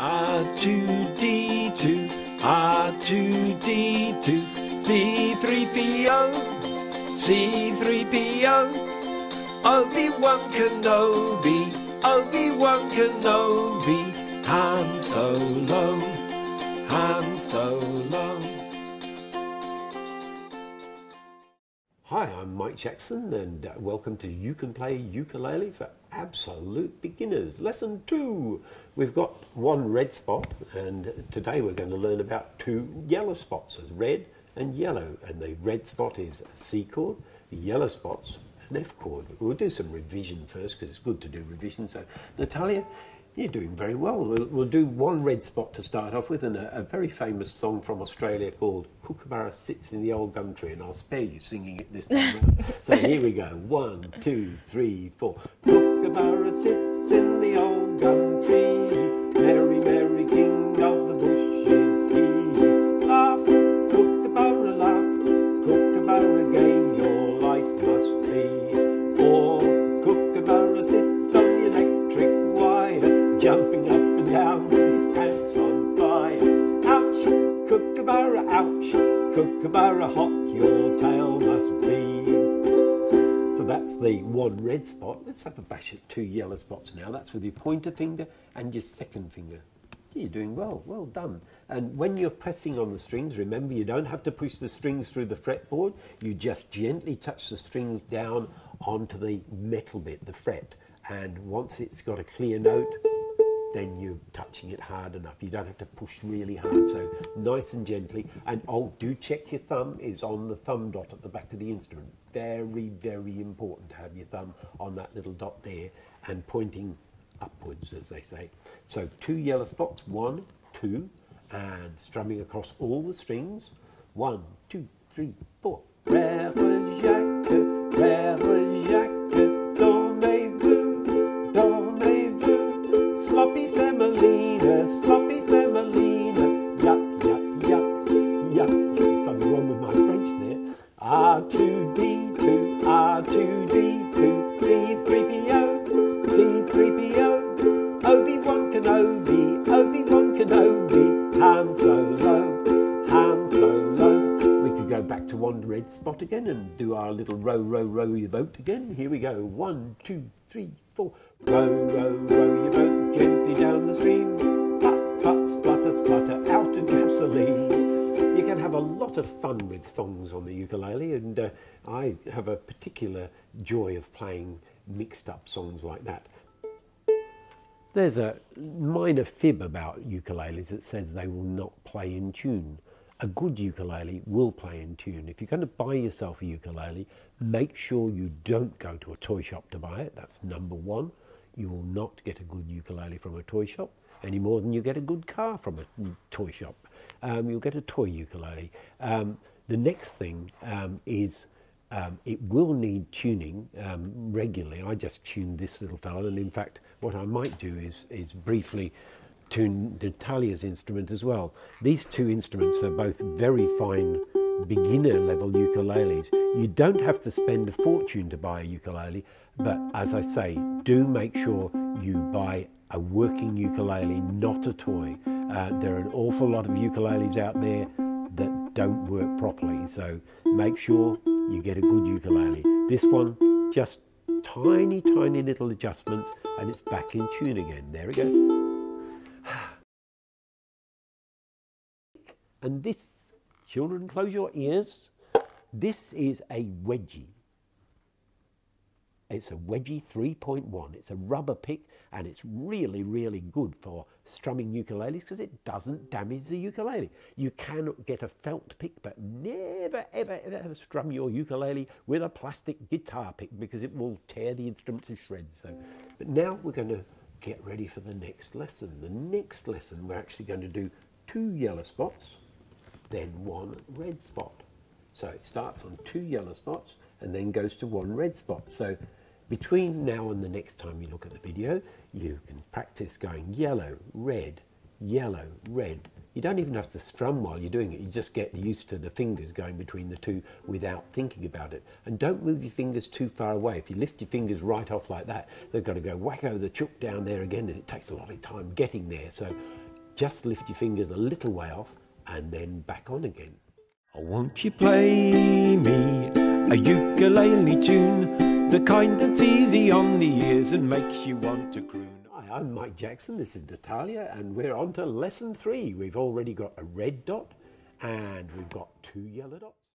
R2D2, R2D2, C3PO, C3PO, Obi-Wan Kenobi, Obi-Wan Kenobi, Han Solo, Han Solo. Hi, I'm Mike Jackson, and uh, welcome to Uke'n Play Ukulele for Absolute Beginners. Lesson two. We've got one red spot, and today we're going to learn about two yellow spots, red and yellow. And the red spot is a C chord, the yellow spot's an F chord. We'll do some revision first because it's good to do revision. So, Natalia, you're doing very well. We'll, we'll do one red spot to start off with, and a, a, very famous song from Australia called Kookaburra Sits in the Old Gum Tree, and I'll spare you singing it this time. so here we go. One, two, three, four. Kookaburra sits in the old gum tree, merry, merry king of the bushes he. Laugh, Kookaburra, laugh, Kookaburra gay, your life must be. Or Kookaburra sits on the electric wire, jumping up and down with his pants on fire. Ouch, Kookaburra, ouch, Kookaburra hot, your tail must be. That's the one red spot. Let's have a bash at two yellow spots now. That's with your pointer finger and your second finger. You're doing well, well done. And when you're pressing on the strings, remember you don't have to push the strings through the fretboard. You just gently touch the strings down onto the metal bit, the fret. And once it's got a clear note, then you're touching it hard enough. You don't have to push really hard. So nice and gently. And oh, do check your thumb is on the thumb dot at the back of the instrument. Very, very important to have your thumb on that little dot there and pointing upwards, as they say. So two yellow spots, one, two, and strumming across all the strings. One, two, three, four. Frère Jacques, Frère Jacques, my French there. R2D2, R2D2, C3PO, C3PO. Obi-Wan Kenobi, Obi-Wan Kenobi. Han Solo, Han Solo. We could go back to one red spot again and do our little row, row, row your boat again. Here we go. One, two, three, four. Row, row, row your boat gently down the stream. Put, put, splutter, splutter, out of gasoline. You can have a lot of fun with songs on the ukulele, and uh, I have a particular joy of playing mixed up songs like that. There's a minor fib about ukuleles that says they will not play in tune. A good ukulele will play in tune. If you're going to buy yourself a ukulele, make sure you don't go to a toy shop to buy it. That's number one. You will not get a good ukulele from a toy shop any more than you get a good car from a toy shop. Um, you'll get a toy ukulele. Um, the next thing um, is um, it will need tuning um, regularly. I just tuned this little fellow, and in fact, what I might do is, is briefly tune Natalia's instrument as well. These two instruments are both very fine beginner level ukuleles. You don't have to spend a fortune to buy a ukulele, but as I say, do make sure you buy a working ukulele, not a toy. Uh, there are an awful lot of ukuleles out there that don't work properly, so make sure you get a good ukulele. This one, just tiny, tiny little adjustments, and it's back in tune again. There we go. And this, children, close your ears. This is a wedgie. It's a wedgie 3.1. It's a rubber pick and it's really, really good for strumming ukuleles because it doesn't damage the ukulele. You can get a felt pick, but never, ever, ever strum your ukulele with a plastic guitar pick because it will tear the instrument to shreds. So, but now we're going to get ready for the next lesson. The next lesson, we're actually going to do two yellow spots, then one red spot. So it starts on two yellow spots and then goes to one red spot. So between now and the next time you look at the video, you can practice going yellow, red, yellow, red. You don't even have to strum while you're doing it. You just get used to the fingers going between the two without thinking about it. And don't move your fingers too far away. If you lift your fingers right off like that, they've got to go wacko the chook down there again, and it takes a lot of time getting there. So Just lift your fingers a little way off and then back on again. Oh, won't you play me a ukulele tune? The kind that's easy on the ears and makes you want to croon. Hi, I'm Mike Jackson. This is Natalia, and we're on to lesson three. We've already got a red dot and we've got two yellow dots.